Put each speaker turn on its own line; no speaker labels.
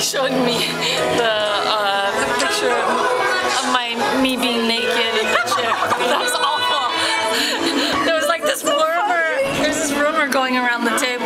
showed me the, uh, the picture of my me being naked in the chair. That was awful. There was like this rumor. There's this rumor going around the table